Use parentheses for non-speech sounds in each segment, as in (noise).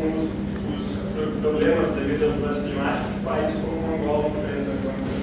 com os, os problemas devido às mudanças climáticas países como Angola enfrentam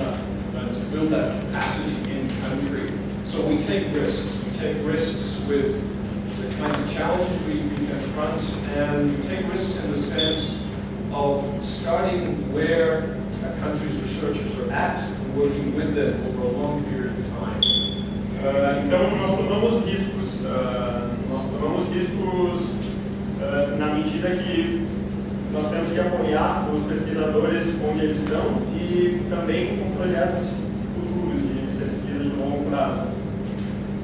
uh, to build that capacity in country. So we take risks. We take risks with the kinds of challenges we, we confront, and we take risks in the sense of starting where a country's researchers are at and working with them over a long period of time. Uh, então, nós tomamos riscos, uh, nós tomamos riscos medida que nós temos que apoiar os pesquisadores onde eles estão e também com projetos futuros de pesquisa de longo prazo.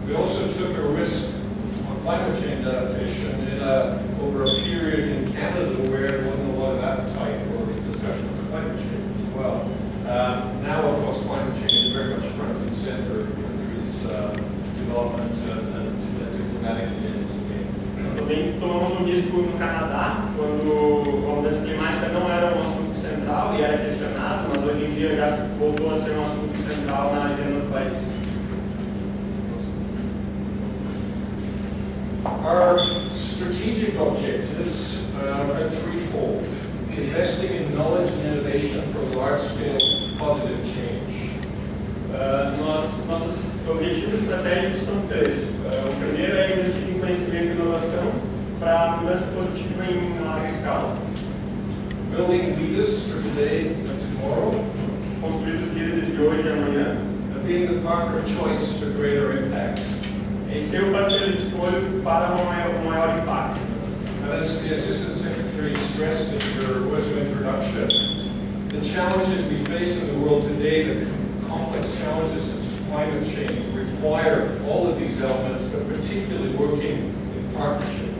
We also took a risk on climate change adaptation in a, over a period in Canada where agenda do. Our strategic objectives uh, are threefold. Investing in knowledge and innovation for large-scale positive change. Uh, nós, nossos objetivos estratégicos são três. Uh, o primeiro é investir em conhecimento e inovação para mudança positiva em larga escala. Building leaders for today and tomorrow. Construir os líderes de hoje e amanhã. And being the partner of choice for greater impact. Em ser o parceiro de escolha para um maior, um maior impacto. And as the Assistant Secretary stressed in her of introduction, the challenges we face in the world today, the complex challenges such as climate change, require all of these elements, but particularly working in partnership.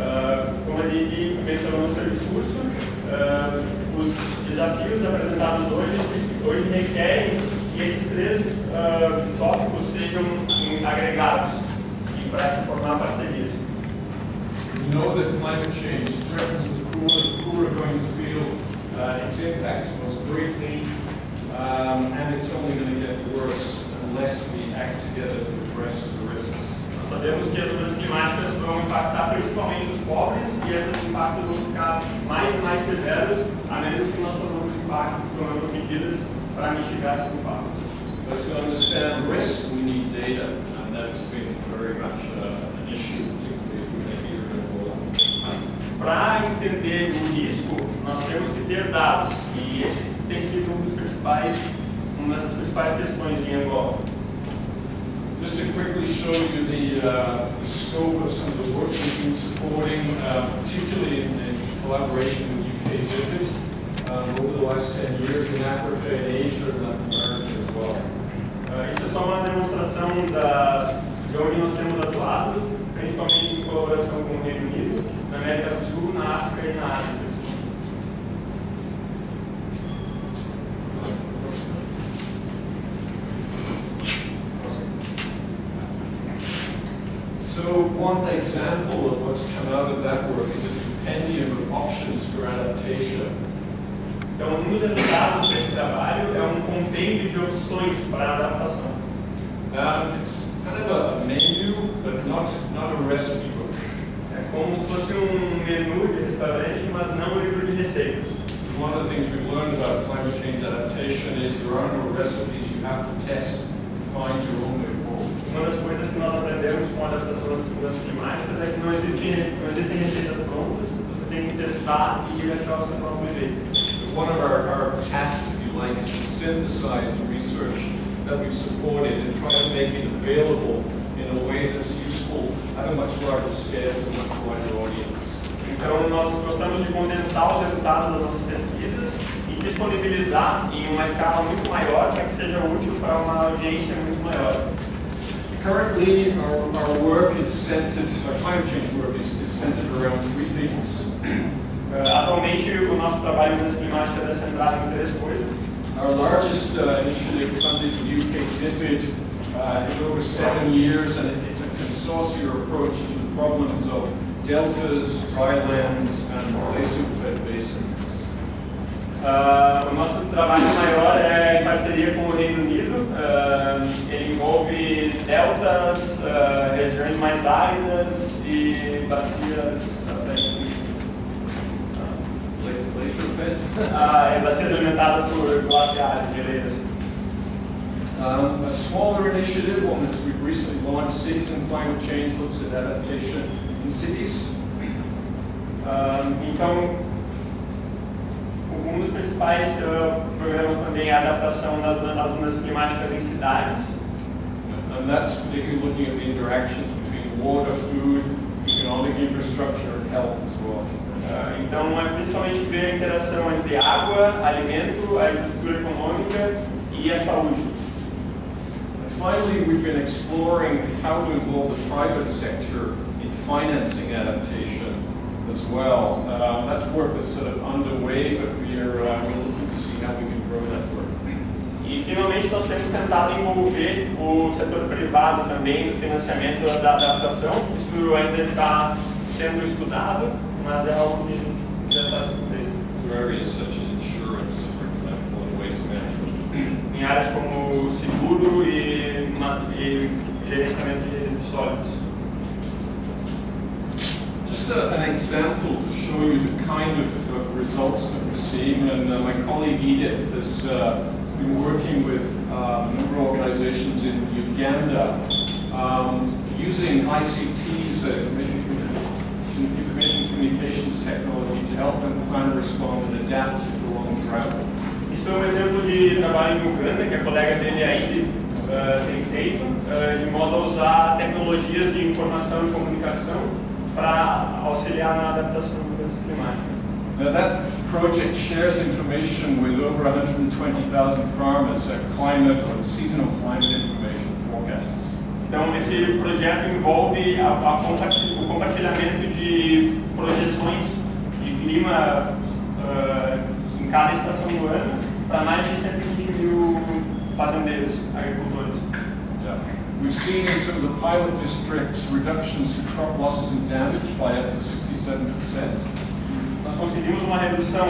Uh, como a Lili no seu discurso, os desafios apresentados hoje, hoje requerem que esses três tópicos sejam agregados e para se formar parcerias. We know that climate change threatens the poor. The poor are going to feel uh, its impact most greatly, um, and it's only going to get worse unless we act together to address the risks. Nós sabemos que as mudanças climáticas vão impactar principalmente os pobres e esses impactos vão ficar mais e mais severos a menos que nós tomemos impacto, tomemos medidas para mitigar esses impactos. But to understand risk, we need data, and that's been very much uh, an issue, particularly Para entender o risco, nós temos que ter dados, e esse tem sido um dos principais, uma das principais questões em Angola. Just to quickly show you the, uh, the scope of some of the work we've been supporting, uh, particularly in, in, collaboration with UK Vivid um, over the last 10 years in Africa, in Asia, and Latin America as well. Uh, isso é só uma demonstração da, de onde nós temos atuado, principalmente em colaboração com o Reino Unido, na América do Sul, na África e. So one example of what's come out of that work is a compendium of options for adaptation. Então, um dos resultados desse trabalho é um compêndio de opções para adaptação. Um, it's kind of a menu, but not, not a recipe como se fosse um menu de restaurante, mas não um livro de receitas. One of the things we've learned about climate change adaptation is there are no recipes. You have to test find your own way forward. Uma das coisas que nós aprendemos com a adaptação às mudanças climáticas é que não existem, não existem receitas prontas, você tem que testar e achar o seu próprio jeito. One of our, our tasks, if you like, is to synthesize the research that we've supported and try to make it available in a way that's a much larger scale to a much wider audience. Então, nós gostamos de condensar os resultados das nossas pesquisas e disponibilizar em uma escala muito maior para que seja útil para uma audiência muito maior. Currently, our, our work is centered, our climate change work is, is centered around three things. (clears throat) Uh, atualmente, o nosso trabalho em mudança climática é centrado em três coisas. Our largest uh, initiative funded in UK uh, is over seven years, and it's a consortium approach to the problems of deltas, drylands, and glacial-fed basins. Ah, o nosso trabalho maior é em parceria com o Reino Unido. Ah, ele envolve deltas, ah, regiões mais áridas e bacias atlânticas. Glacier fed. Ah, é bacias alimentadas por glaciares, geleiras. Um, a smaller initiative, one that we've recently launched, Cities and Climate Change, looks at adaptation in cities. Ah, então, um dos principais ah, programas também é a adaptação das, das mudanças climáticas em cidades. And that's particularly looking at the interactions between water, food, economic infrastructure, and health as well. Ah, Então, é principalmente ver a interação entre água, alimento, a infraestrutura econômica e a saúde. Finally, we've been exploring how to involve the private sector in financing adaptation as well. Uh, that's work that's sort of underway, but we're, uh, we're looking to see how we can grow that work. E, finalmente, nós temos tentado envolver o setor privado também no financiamento da adaptação. Isso ainda está sendo estudado, mas é algo que já está sendo feito. Through areas such as insurance, for example, and waste management. Em áreas como gerenciamento de. Just a, an example to show you the kind of uh, results that we're seeing, and uh, my colleague Edith has uh, been working with uh, a number of organizations in Uganda um, using ICTs, uh, information, information communications technology, to help them plan, respond, and adapt to prolonged drought. Isso é um exemplo de trabalho em Uganda, que a colega dele aí eh, tem feito, eh, de modo a usar tecnologias de informação e comunicação para auxiliar na adaptação à mudança climática. Now that project shares information with over 120,000 farmers, uh, climate or seasonal climate information forecasts. Então, esse projeto envolve a, a o compartilhamento de projeções de clima eh, em cada estação do ano para mais de 120 mil agricultores. Yeah. We've seen in some of the pilot districts reductions to crop losses and damage by up to 67%. Nós conseguimos uma redução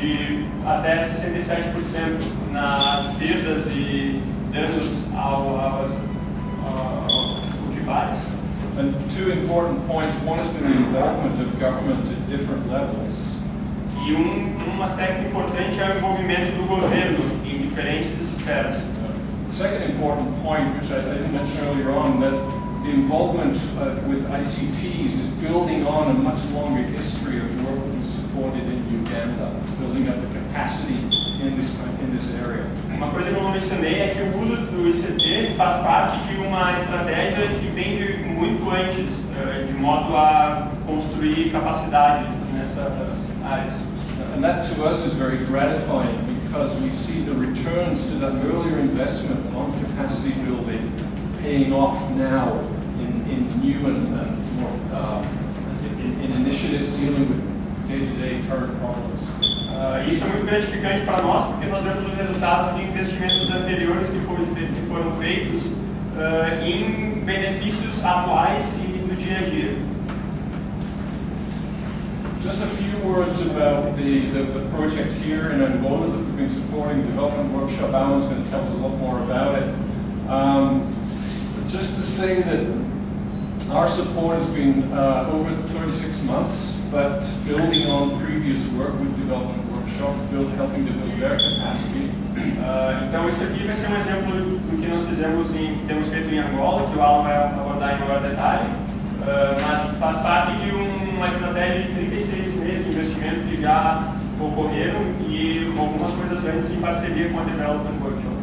de até 67% nas perdas e danos ao, aos, aos cultivares. And two important points. One has been the involvement of government at different levels. E um, um aspecto importante é o envolvimento do governo diferentes esferas. The second important point, which I I didn't mention earlier on, that the involvement uh, with ICTs is building on a much longer history of work that was supported in Uganda, building up the capacity in this, in this area. Uma coisa que eu não mencionei é que o uso do ICT faz parte de uma estratégia que vem de muito antes, eh, de modo a construir capacidade nessas áreas. And that to us is very gratifying because we see the returns to that earlier investment on capacity building paying off now in, in new and, and more, uh, in, in initiatives dealing with day-to-day current problems. Ah, isso é muito gratificante para nós porque nós vemos os resultados de investimentos anteriores que fe- que foram feitos ah, em benefícios atuais e do dia a dia. Just a few words about the, the, the project here in Angola that we've been supporting, development workshop. Alan's going to tell us a lot more about it. Um, just to say that our support has been uh, over 36 months, but building on previous work with development workshop, build, helping to build their capacity. Ah, então isso aqui vai ser um exemplo do que nós fizemos em, temos feito em Angola, que o Alan vai abordar em maior detalhe, Ah, mas faz parte de um- uma estratégia de 36 meses de investimento que já ocorreram e algumas coisas antes em parceria com a Development Workshop.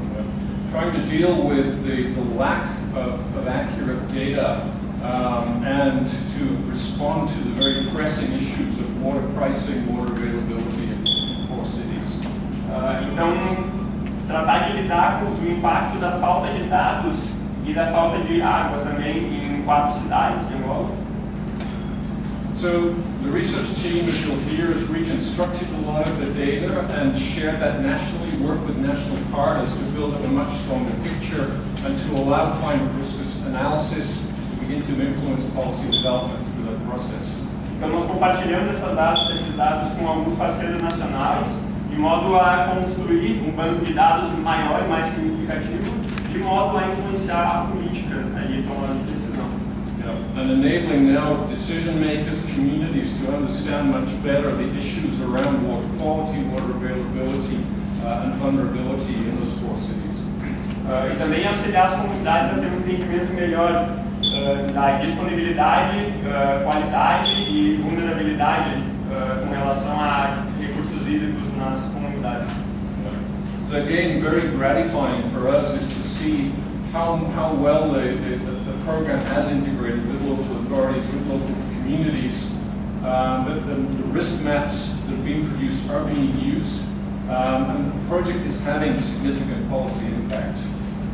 trying to deal with the, the lack of, of accurate data um, and to respond to the very pressing issues of water pricing, water availability in, four cities. Ah, então, tratar de lidar com o impacto da falta de dados e da falta de água também em quatro cidades de Angola. So the research team, as you'll hear, has reconstructed a lot of the data and shared that nationally, worked with national partners to build up a much stronger picture and to allow climate risk analysis to begin to influence policy development through that process. Então nós compartilhamos dados, esses dados com alguns parceiros nacionais, de modo a construir um banco de dados maior e mais significativo, de modo a influenciar a política aí, tomada de decisão. Yeah. And enabling now decision makers, communities to understand much better the issues around water quality, water availability, uh, and vulnerability in those four cities. Uh, e também auxiliar as comunidades a ter um entendimento melhor uh, da disponibilidade, uh, qualidade e vulnerabilidade com relação a recursos hídricos nas comunidades. So again, very gratifying for us is to see how, how well the, the, the program has integrated with local authorities, with local communities, um, that the, the risk maps that have been produced are being used, um, and the project is having significant policy impact.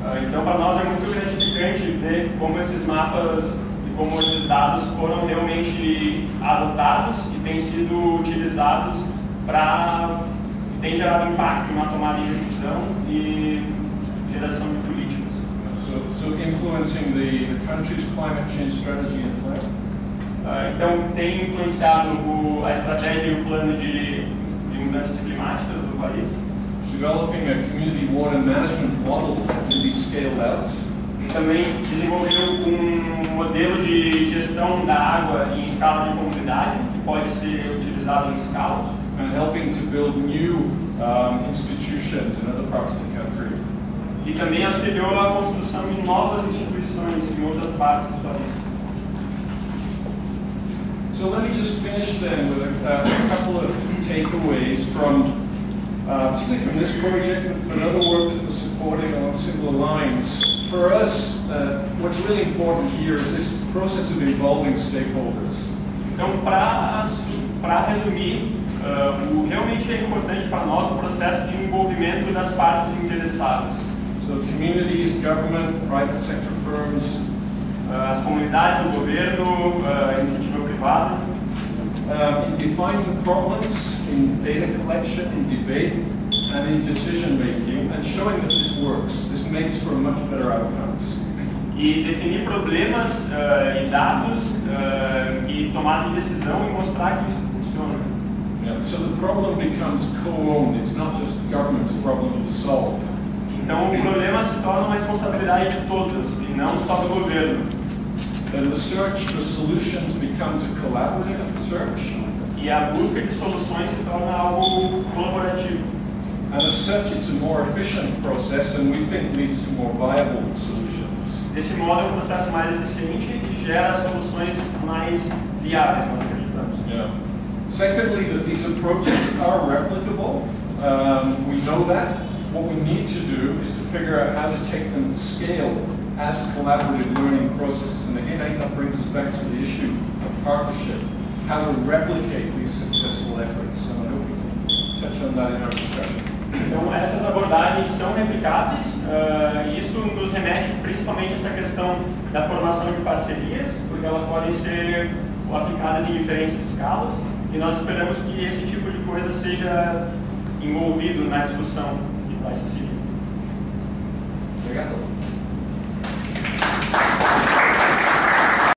Uh, então, para nós é muito gratificante ver como esses mapas e como esses dados foram realmente adotados e têm sido utilizados para tem gerado impacto na tomada de decisão e geração de políticas. So, so influencing the, the country's climate change strategy and plan. Uh, então, tem influenciado o, a estratégia e o plano de, de mudanças climáticas do país. Developing a community water management model that can be scaled out. Também desenvolveu um modelo de gestão da água em escala de comunidade, que pode ser utilizado em escalas. And helping to build new um, institutions in other parts of the country. E também auxiliou a construção de novas instituições em outras partes do país. So let me just finish then with a, a couple of takeaways from, uh, particularly from this project, but other work that we're supporting along similar lines. For us, uh, what's really important here is this process of involving stakeholders. Então, para resumir, uh, o realmente é importante para nós o processo de envolvimento das partes interessadas. So communities, government, private sector firms, uh, as comunidades, o governo, uh, iniciativa privada. Um, in defining problems, in data collection, in debate, and in decision making, and showing that this works. This makes for much better outcomes. E definir problemas uh, e dados uh, e tomar de decisão e mostrar que isso funciona. Yeah, so the problem becomes co-owned. It's not just the government's problem to solve. Então o problema se torna uma responsabilidade de todas e não só do governo. And the search for solutions becomes a collaborative search. E a busca de soluções se torna algo colaborativo. And as such, it's a more efficient process and we think leads to more viable solutions. Desse modo, é um processo mais eficiente e gera soluções mais viáveis, nós acreditamos. Yeah. Secondly, that these approaches are replicable. Um, we know that. What we need to do is to figure out how to take them to scale as collaborative learning processes. And again, I think that brings us back to the issue of partnership, how to replicate these successful efforts. And I hope we can touch on that in our discussion. Então, essas abordagens são replicáveis, uh, e isso nos remete principalmente a essa questão da formação de parcerias, porque elas podem ser aplicadas em diferentes escalas, e nós esperamos que esse tipo de coisa seja envolvido na discussão que vai se seguir. Obrigado.